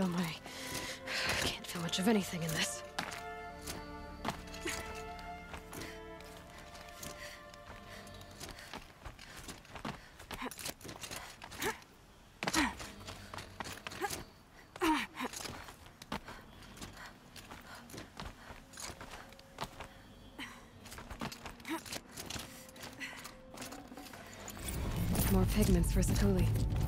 feel my... I can't feel much of anything in this. More pigments for Sakuli.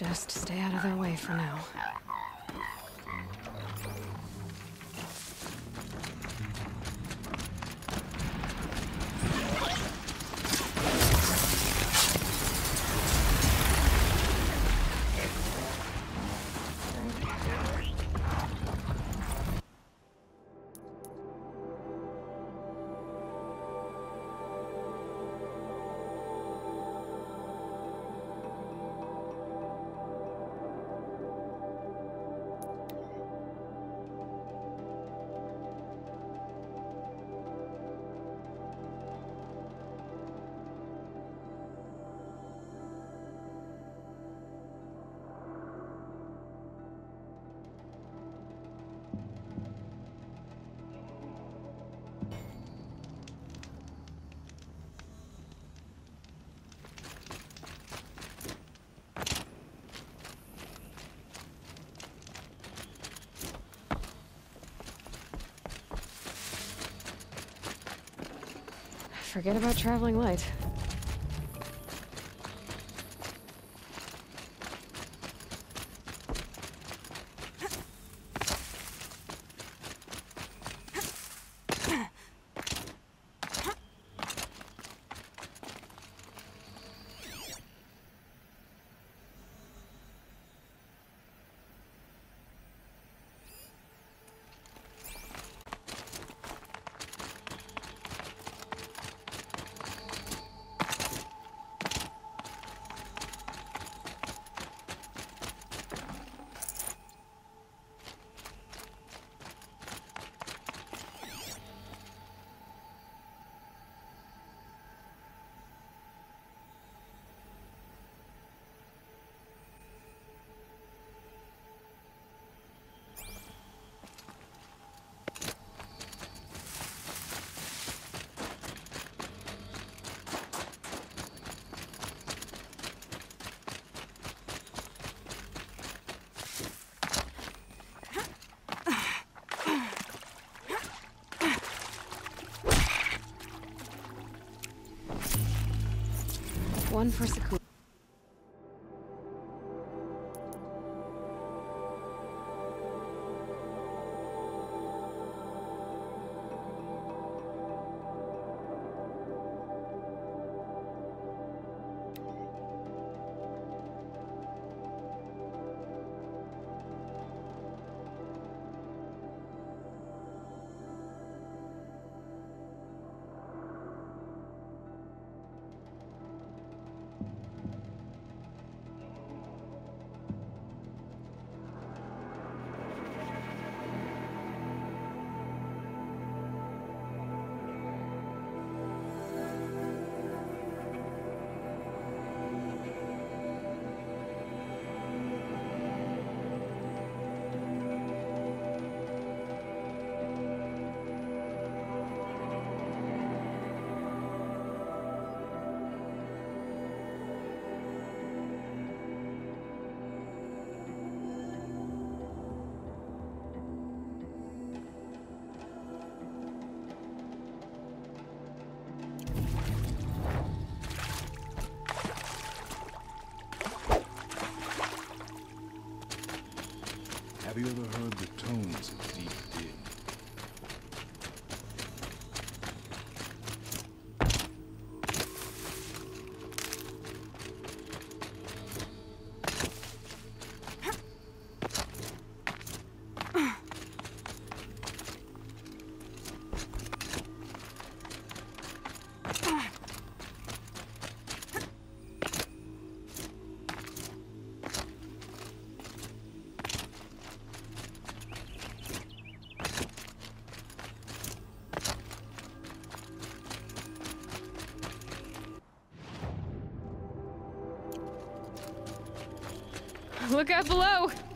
Just stay out of their way for now. Forget about traveling light. One for Sakura. Look out below!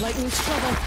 Lightning's trouble.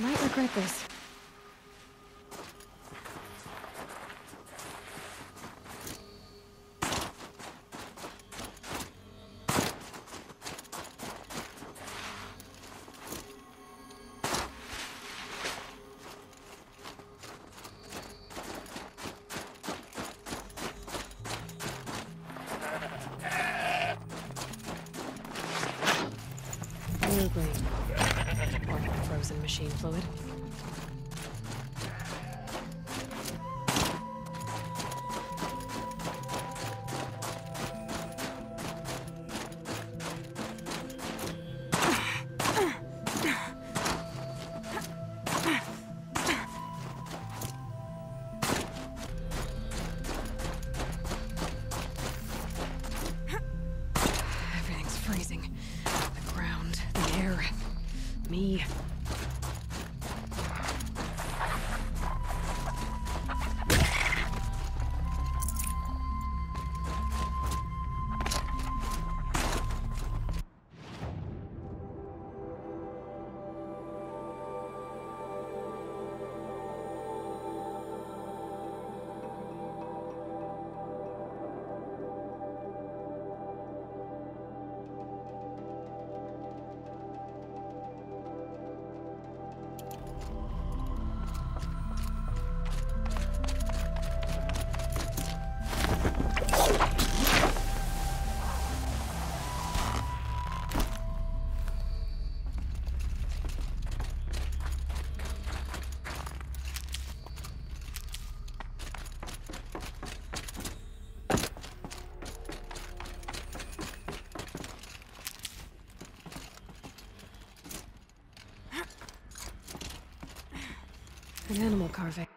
Might regret this. An animal carving.